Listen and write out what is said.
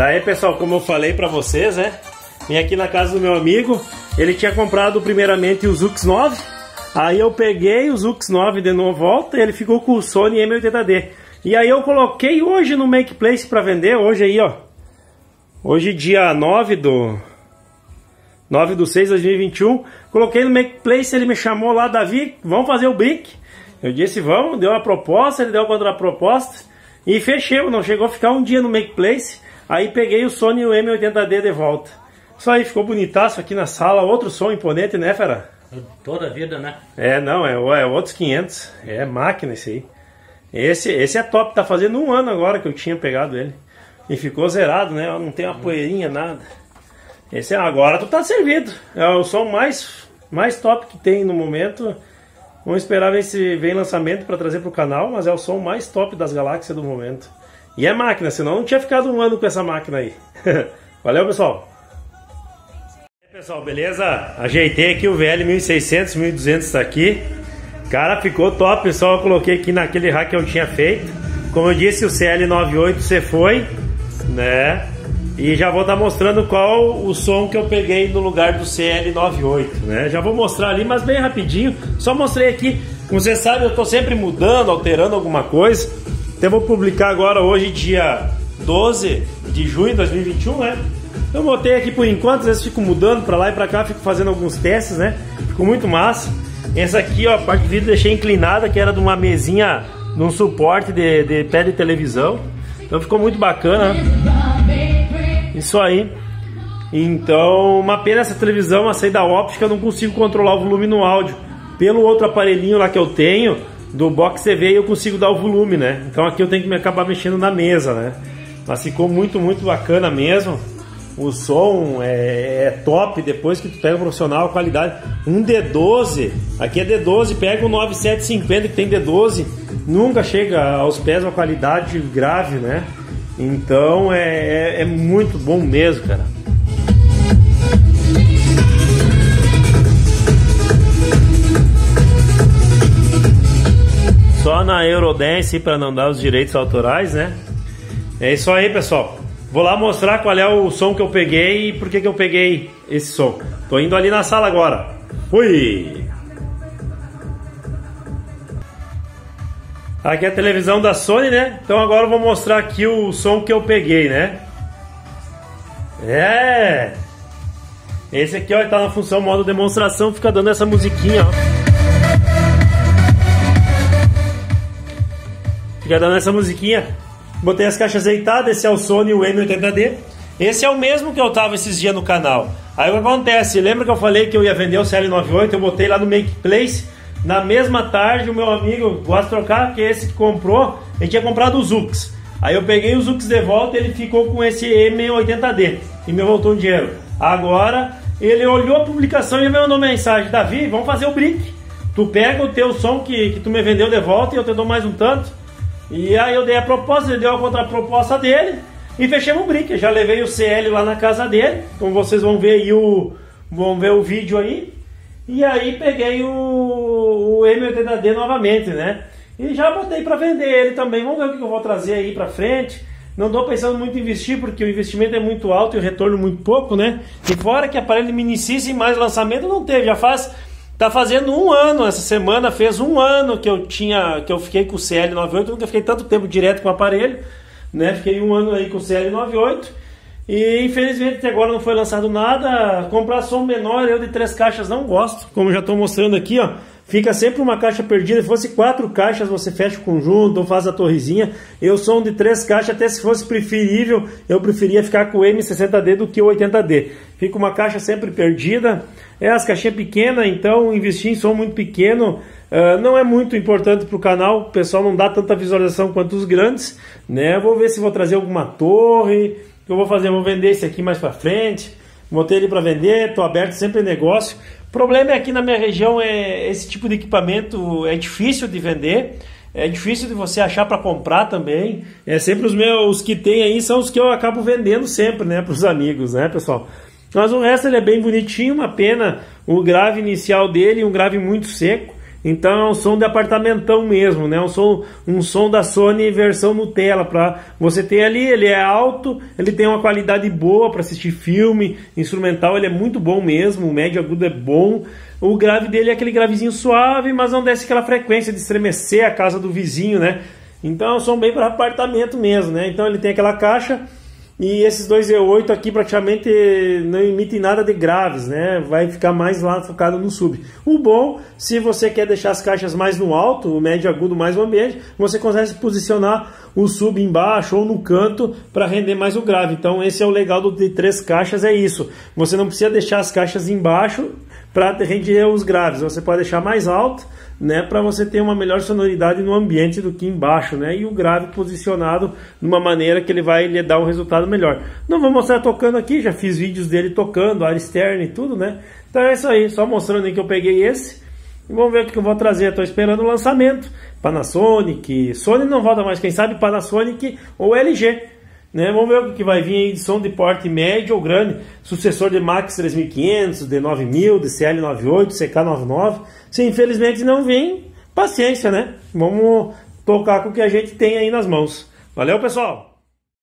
Daí, pessoal, como eu falei pra vocês, né? Vim aqui na casa do meu amigo. Ele tinha comprado primeiramente o Zux 9. Aí eu peguei o Zux 9 de novo volta e ele ficou com o Sony M80D. E aí eu coloquei hoje no Make Place para vender, hoje aí, ó. Hoje dia 9 do 9 do 6 de 2021. Coloquei no Make Place, ele me chamou lá, Davi, vamos fazer o brick. Eu disse, vamos, deu a proposta, ele deu a contraproposta e fechei, não chegou a ficar um dia no Make Place. Aí peguei o Sony M80D de volta. Isso aí ficou bonitaço aqui na sala, outro som imponente, né, Fera? Toda a vida, né? É, não, é, é outros 500. É máquina esse aí. Esse, esse é top, tá fazendo um ano agora que eu tinha pegado ele. E ficou zerado, né? Não tem uma poeirinha, nada. Esse é, agora tu tá servido. É o som mais, mais top que tem no momento. Vamos esperar ver se vem lançamento para trazer pro canal, mas é o som mais top das galáxias do momento. E é máquina, senão não tinha ficado um ano com essa máquina aí. Valeu, pessoal! pessoal, beleza? Ajeitei aqui o VL 1600, 1200 tá aqui. Cara, ficou top, pessoal. Eu coloquei aqui naquele rack que eu tinha feito. Como eu disse, o CL98 você foi, né? E já vou estar tá mostrando qual o som que eu peguei no lugar do CL98, né? Já vou mostrar ali, mas bem rapidinho. Só mostrei aqui. Como você sabe, eu estou sempre mudando, alterando alguma coisa. Então vou publicar agora, hoje, dia 12 de junho de 2021, né? Eu botei aqui por enquanto, às vezes fico mudando para lá e para cá, fico fazendo alguns testes, né? Ficou muito massa. Essa aqui, ó, a parte de vidro deixei inclinada, que era de uma mesinha, de um suporte de, de pé de televisão. Então ficou muito bacana. Isso aí. Então, uma pena essa televisão, a saída óptica, eu não consigo controlar o volume no áudio. Pelo outro aparelhinho lá que eu tenho, do Box TV, eu consigo dar o volume, né? Então aqui eu tenho que me acabar mexendo na mesa, né? Mas ficou muito, muito bacana mesmo o som é, é, top depois que tu pega o profissional, a qualidade. Um D12, aqui é D12, pega o 9750 que tem D12, nunca chega aos pés uma qualidade grave, né? Então é, é, é muito bom mesmo, cara. Na Eurodance para não dar os direitos autorais, né? É isso aí, pessoal. Vou lá mostrar qual é o som que eu peguei e por que, que eu peguei esse som. Tô indo ali na sala agora. Fui! Aqui é a televisão da Sony, né? Então agora eu vou mostrar aqui o som que eu peguei, né? É! Esse aqui, ó, tá na função modo demonstração, fica dando essa musiquinha, ó. Fica essa musiquinha. Botei as caixas azeitadas, esse é o Sony o M80D. Esse é o mesmo que eu tava esses dias no canal. Aí o que acontece? Lembra que eu falei que eu ia vender o CL98? Eu botei lá no Make Place. Na mesma tarde, o meu amigo gosta de trocar, porque esse que comprou, ele tinha comprado o Zux. Aí eu peguei o Zux de volta e ele ficou com esse M80D e me voltou o dinheiro. Agora ele olhou a publicação e me mandou mensagem: Davi, vamos fazer o brick. Tu pega o teu som que, que tu me vendeu de volta e eu te dou mais um tanto. E aí eu dei a proposta, ele deu a contraproposta dele e fechamos o brick. Já levei o CL lá na casa dele, como vocês vão ver aí o, vão ver o vídeo aí. E aí peguei o, o M80D novamente, né? E já botei para vender ele também. Vamos ver o que eu vou trazer aí para frente. Não estou pensando muito em investir porque o investimento é muito alto e o retorno muito pouco, né? E fora que aparelho minicisse e mais lançamento não teve. Já faz Tá fazendo um ano, essa semana fez um ano que eu tinha, que eu fiquei com o CL98, nunca fiquei tanto tempo direto com o aparelho, né? Fiquei um ano aí com o CL98 e infelizmente até agora não foi lançado nada. Comprar som menor, eu de três caixas não gosto, como já estou mostrando aqui, ó. Fica sempre uma caixa perdida. Se fosse quatro caixas, você fecha o conjunto ou faz a torrezinha. Eu sou um de três caixas, até se fosse preferível, eu preferia ficar com o M60D do que o 80D. Fica uma caixa sempre perdida. É as caixinhas pequenas, então investir em som muito pequeno uh, não é muito importante para o canal. O pessoal não dá tanta visualização quanto os grandes. Né? Vou ver se vou trazer alguma torre. Eu vou fazer, vou vender esse aqui mais para frente. Botei ele para vender, estou aberto sempre em negócio. O problema é aqui na minha região é esse tipo de equipamento é difícil de vender, é difícil de você achar para comprar também. É sempre os meus os que tem aí são os que eu acabo vendendo sempre, né, para os amigos, né, pessoal. Mas o resto ele é bem bonitinho, uma pena o grave inicial dele, um grave muito seco. Então é um som de apartamentão mesmo, né? Um som, um som da Sony versão Nutella para você ter ali. Ele é alto, ele tem uma qualidade boa para assistir filme, instrumental ele é muito bom mesmo, o médio agudo é bom. O grave dele é aquele gravezinho suave, mas não desce aquela frequência de estremecer a casa do vizinho, né? Então é um som bem para apartamento mesmo, né? Então ele tem aquela caixa e esses dois E8 aqui praticamente não emitem nada de graves, né? Vai ficar mais lá focado no sub. O bom, se você quer deixar as caixas mais no alto, o médio agudo mais no ambiente, você consegue posicionar o sub embaixo ou no canto para render mais o grave. Então esse é o legal do de três caixas, é isso. Você não precisa deixar as caixas embaixo para render os graves. Você pode deixar mais alto né, para você ter uma melhor sonoridade no ambiente do que embaixo, né, e o grave posicionado de uma maneira que ele vai lhe dar um resultado melhor. Não vou mostrar tocando aqui, já fiz vídeos dele tocando, área externa e tudo, né, então é isso aí, só mostrando aí que eu peguei esse, e vamos ver o que eu vou trazer, estou esperando o lançamento, Panasonic, Sony não roda mais, quem sabe Panasonic ou LG, né? Vamos ver o que vai vir aí de som de porte médio ou grande, sucessor de Max 3500, D9000, de CL98, CK99. Se infelizmente não vem, paciência, né? Vamos tocar com o que a gente tem aí nas mãos. Valeu, pessoal!